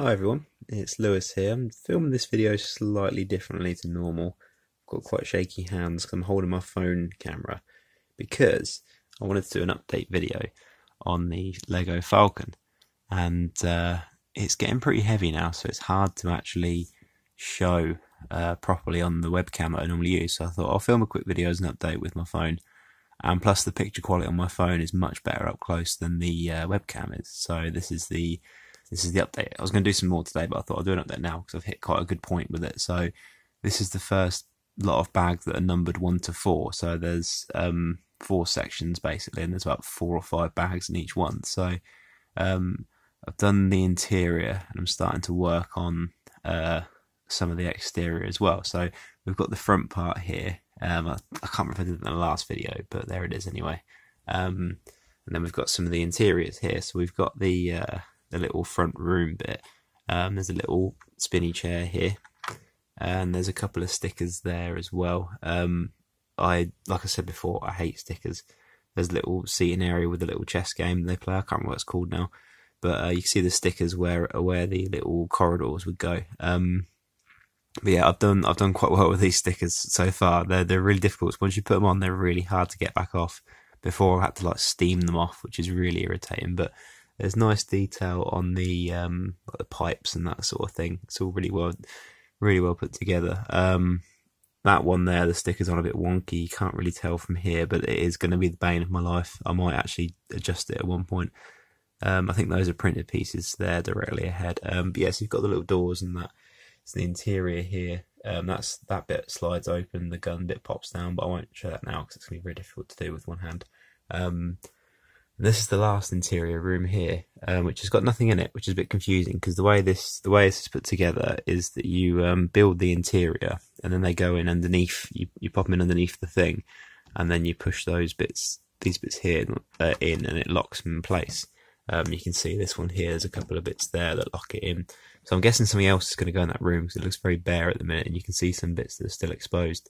Hi everyone, it's Lewis here. I'm filming this video slightly differently to normal. I've got quite shaky hands because I'm holding my phone camera because I wanted to do an update video on the Lego Falcon. And uh, it's getting pretty heavy now so it's hard to actually show uh, properly on the webcam that I normally use. So I thought I'll film a quick video as an update with my phone. And plus the picture quality on my phone is much better up close than the uh, webcam is. So this is the this is the update. I was going to do some more today, but I thought I'll do an update now because I've hit quite a good point with it. So this is the first lot of bags that are numbered one to four. So there's um, four sections basically, and there's about four or five bags in each one. So um, I've done the interior, and I'm starting to work on uh, some of the exterior as well. So we've got the front part here. Um, I, I, can't remember if I did it in the last video, but there it is anyway. Um, and then we've got some of the interiors here. So we've got the uh, the little front room bit. Um, there's a little spinny chair here, and there's a couple of stickers there as well. Um, I like I said before, I hate stickers. There's a little seating area with a little chess game they play. I can't remember what it's called now, but uh, you can see the stickers where where the little corridors would go. Um, but yeah, I've done I've done quite well with these stickers so far. They're they're really difficult. Once you put them on, they're really hard to get back off. Before I had to like steam them off, which is really irritating. But there's nice detail on the um, like the pipes and that sort of thing. It's all really well, really well put together. Um, that one there, the sticker's on a bit wonky. You can't really tell from here, but it is going to be the bane of my life. I might actually adjust it at one point. Um, I think those are printed pieces there directly ahead. Um, but yes, you've got the little doors and that. It's the interior here. Um, that's that bit slides open, the gun bit pops down, but I won't show that now because it's going to be very difficult to do with one hand. Um, this is the last interior room here, um, which has got nothing in it, which is a bit confusing because the way this the way this is put together is that you um, build the interior and then they go in underneath. You you pop them in underneath the thing, and then you push those bits these bits here uh, in, and it locks them in place. Um, you can see this one here. There's a couple of bits there that lock it in. So I'm guessing something else is going to go in that room because it looks very bare at the minute, and you can see some bits that are still exposed.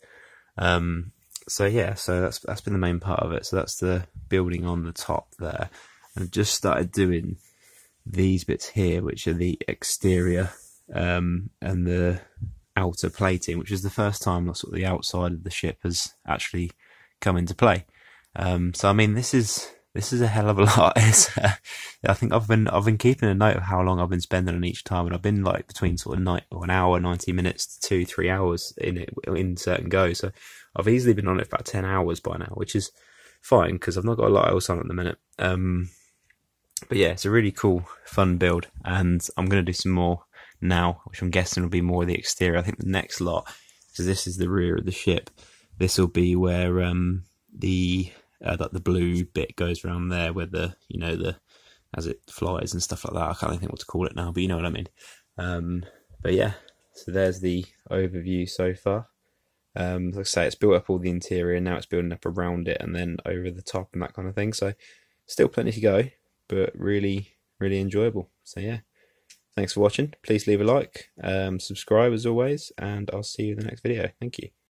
Um, so yeah, so that's that's been the main part of it. So that's the building on the top there. And I've just started doing these bits here, which are the exterior um, and the outer plating, which is the first time that sort of the outside of the ship has actually come into play. Um, so I mean, this is this is a hell of a lot. Uh, I think I've been I've been keeping a note of how long I've been spending on each time, and I've been like between sort of night or an hour, ninety minutes to two, three hours in it in certain goes. So I've easily been on it for about 10 hours by now, which is fine because I've not got a lot else on at the minute. Um, but yeah, it's a really cool, fun build, and I'm going to do some more now, which I'm guessing will be more of the exterior. I think the next lot, so this is the rear of the ship. This will be where um, the uh, that the blue bit goes around there, where the you know the as it flies and stuff like that. I can't think what to call it now, but you know what I mean. Um, but yeah, so there's the overview so far. Um, like I say, it's built up all the interior, now it's building up around it and then over the top and that kind of thing. So, still plenty to go, but really, really enjoyable. So, yeah, thanks for watching. Please leave a like, um, subscribe as always, and I'll see you in the next video. Thank you.